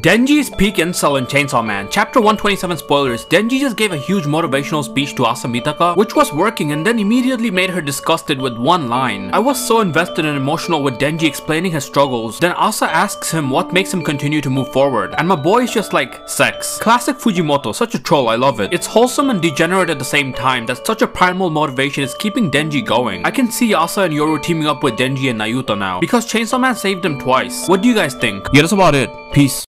Denji's peak incel in Chainsaw Man. Chapter 127 spoilers. Denji just gave a huge motivational speech to Asa Mitaka, which was working and then immediately made her disgusted with one line. I was so invested and emotional with Denji explaining his struggles. Then Asa asks him what makes him continue to move forward. And my boy is just like, sex. Classic Fujimoto, such a troll, I love it. It's wholesome and degenerate at the same time that such a primal motivation is keeping Denji going. I can see Asa and Yoru teaming up with Denji and Nayuta now. Because Chainsaw Man saved them twice. What do you guys think? Yeah, that's about it. Peace.